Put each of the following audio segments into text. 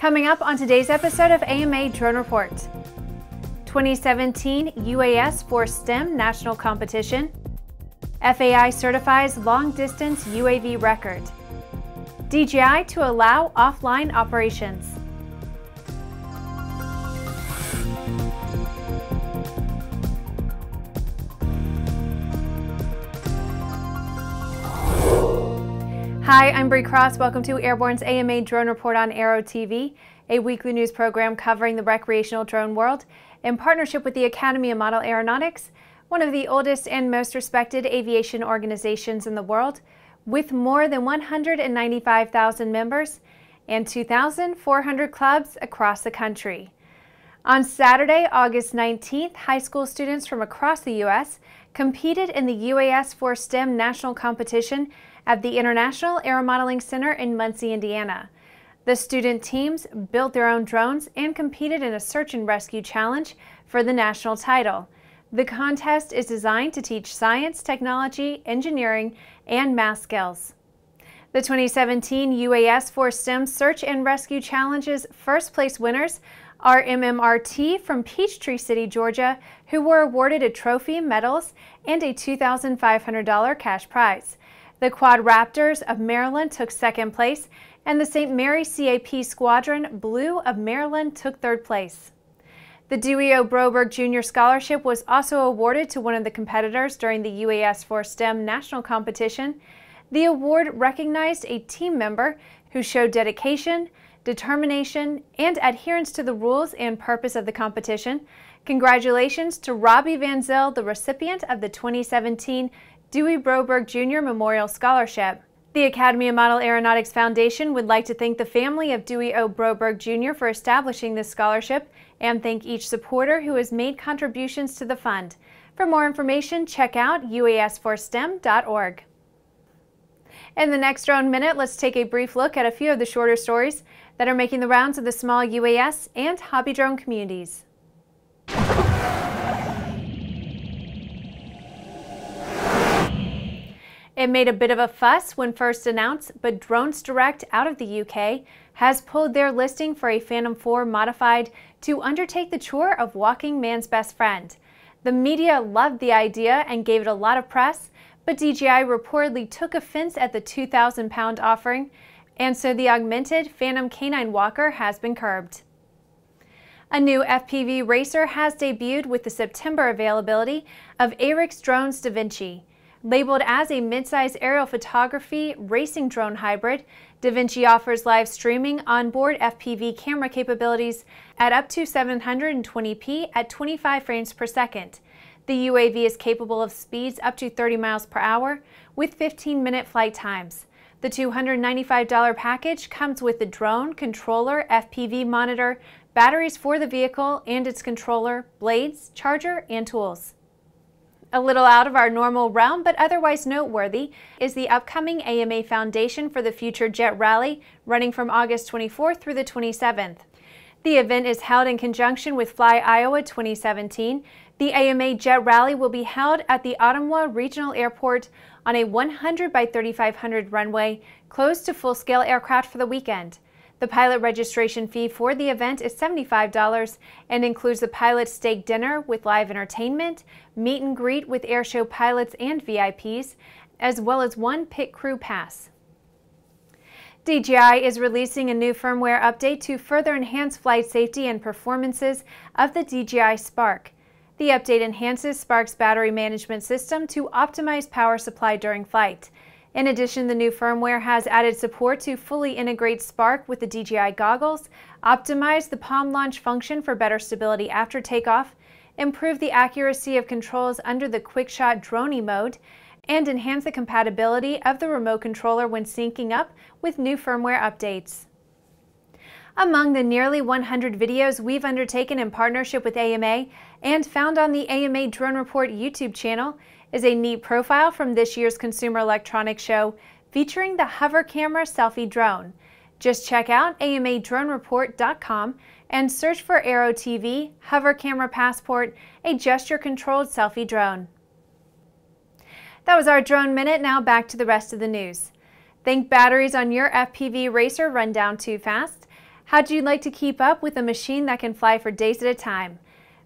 Coming up on today's episode of AMA Drone Report 2017 UAS for STEM National Competition, FAI certifies long distance UAV record, DJI to allow offline operations. Hi, I'm Bree Cross. Welcome to Airborne's AMA Drone Report on Aero TV, a weekly news program covering the recreational drone world in partnership with the Academy of Model Aeronautics, one of the oldest and most respected aviation organizations in the world, with more than 195,000 members and 2,400 clubs across the country. On Saturday, August 19th, high school students from across the U.S. competed in the UAS for STEM national competition at the International Aeromodeling Center in Muncie, Indiana. The student teams built their own drones and competed in a search and rescue challenge for the national title. The contest is designed to teach science, technology, engineering, and math skills. The 2017 UAS for STEM Search and Rescue Challenge's first place winners are MMRT from Peachtree City, Georgia, who were awarded a trophy, medals, and a $2,500 cash prize. The Quad Raptors of Maryland took second place, and the St. Mary CAP Squadron Blue of Maryland took third place. The Dewey O. Broberg Jr. Scholarship was also awarded to one of the competitors during the UAS for STEM national competition. The award recognized a team member who showed dedication, determination, and adherence to the rules and purpose of the competition. Congratulations to Robbie Van Zyl, the recipient of the 2017 Dewey Broberg Jr. Memorial Scholarship. The Academy of Model Aeronautics Foundation would like to thank the family of Dewey O. Broberg Jr. for establishing this scholarship and thank each supporter who has made contributions to the fund. For more information, check out uasforstem.org. In the next drone minute, let's take a brief look at a few of the shorter stories that are making the rounds of the small UAS and hobby drone communities. It made a bit of a fuss when first announced, but Drones Direct out of the UK has pulled their listing for a Phantom 4 modified to undertake the chore of walking man's best friend. The media loved the idea and gave it a lot of press, but DJI reportedly took offense at the 2,000 pound offering, and so the augmented Phantom Canine Walker has been curbed. A new FPV racer has debuted with the September availability of Aerix Drones Da Vinci. Labeled as a midsize aerial photography racing drone hybrid, DaVinci offers live streaming onboard FPV camera capabilities at up to 720p at 25 frames per second. The UAV is capable of speeds up to 30 miles per hour with 15-minute flight times. The $295 package comes with the drone, controller, FPV monitor, batteries for the vehicle and its controller, blades, charger, and tools. A little out of our normal realm, but otherwise noteworthy, is the upcoming AMA Foundation for the Future Jet Rally, running from August 24th through the 27th. The event is held in conjunction with Fly Iowa 2017. The AMA Jet Rally will be held at the Ottumwa Regional Airport on a 100 by 3500 runway, closed to full-scale aircraft for the weekend. The pilot registration fee for the event is $75 and includes the pilot steak dinner with live entertainment, meet and greet with airshow pilots and VIPs, as well as one pit crew pass. DJI is releasing a new firmware update to further enhance flight safety and performances of the DJI Spark. The update enhances Spark's battery management system to optimize power supply during flight. In addition, the new firmware has added support to fully integrate Spark with the DJI goggles, optimize the palm launch function for better stability after takeoff, improve the accuracy of controls under the QuickShot Dronie mode, and enhance the compatibility of the remote controller when syncing up with new firmware updates. Among the nearly 100 videos we've undertaken in partnership with AMA and found on the AMA Drone Report YouTube channel is a neat profile from this year's Consumer Electronics Show featuring the hover camera selfie drone. Just check out amadronereport.com and search for Aero TV Hover Camera Passport, a gesture-controlled selfie drone. That was our drone minute. Now back to the rest of the news. Think batteries on your FPV racer run down too fast? How'd you like to keep up with a machine that can fly for days at a time?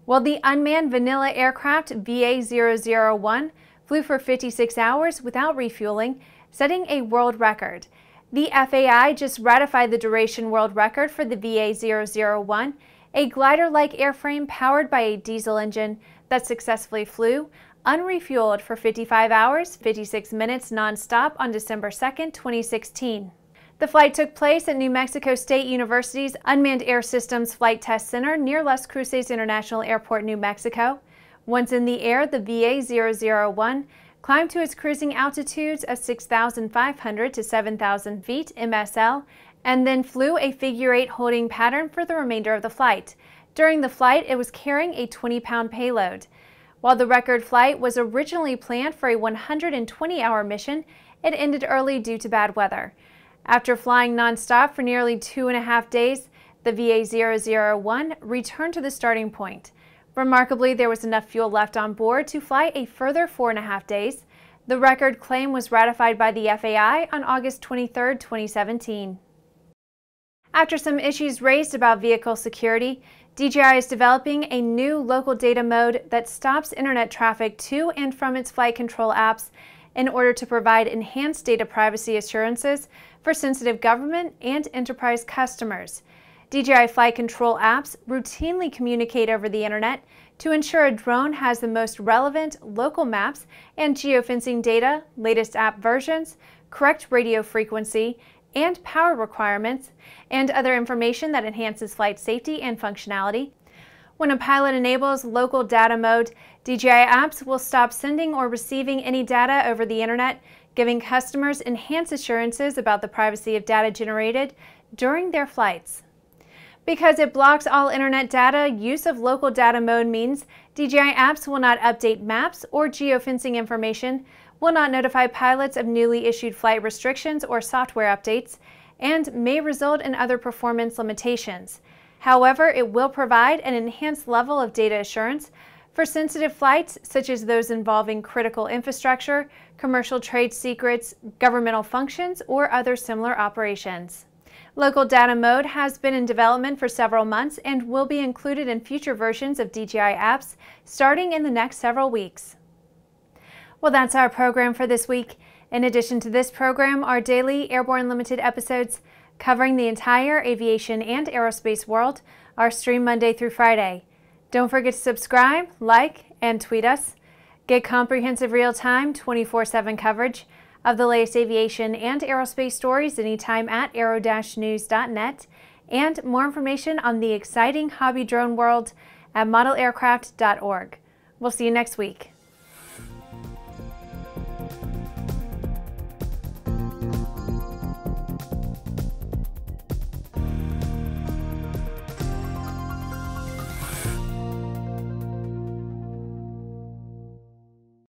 Well, the unmanned vanilla aircraft VA-001 flew for 56 hours without refueling, setting a world record. The FAI just ratified the duration world record for the VA-001, a glider-like airframe powered by a diesel engine that successfully flew unrefueled for 55 hours, 56 minutes nonstop on December 2, 2016. The flight took place at New Mexico State University's Unmanned Air Systems Flight Test Center near Las Cruces International Airport, New Mexico. Once in the air, the VA-001 climbed to its cruising altitudes of 6,500 to 7,000 feet MSL and then flew a figure-eight holding pattern for the remainder of the flight. During the flight, it was carrying a 20-pound payload. While the record flight was originally planned for a 120-hour mission, it ended early due to bad weather. After flying nonstop for nearly two and a half days, the VA-001 returned to the starting point. Remarkably, there was enough fuel left on board to fly a further four and a half days. The record claim was ratified by the FAI on August 23, 2017. After some issues raised about vehicle security, DJI is developing a new local data mode that stops internet traffic to and from its flight control apps in order to provide enhanced data privacy assurances for sensitive government and enterprise customers. DJI flight control apps routinely communicate over the internet to ensure a drone has the most relevant local maps and geofencing data, latest app versions, correct radio frequency, and power requirements, and other information that enhances flight safety and functionality. When a pilot enables local data mode, DJI apps will stop sending or receiving any data over the internet, giving customers enhanced assurances about the privacy of data generated during their flights. Because it blocks all internet data, use of local data mode means DJI apps will not update maps or geofencing information, will not notify pilots of newly issued flight restrictions or software updates, and may result in other performance limitations. However, it will provide an enhanced level of data assurance for sensitive flights, such as those involving critical infrastructure, commercial trade secrets, governmental functions, or other similar operations. Local data mode has been in development for several months and will be included in future versions of DJI apps starting in the next several weeks. Well, that's our program for this week. In addition to this program, our daily Airborne Limited episodes covering the entire aviation and aerospace world are streamed Monday through Friday. Don't forget to subscribe, like, and tweet us. Get comprehensive real-time 24-7 coverage of the latest aviation and aerospace stories anytime at aero-news.net and more information on the exciting hobby drone world at modelaircraft.org. We'll see you next week.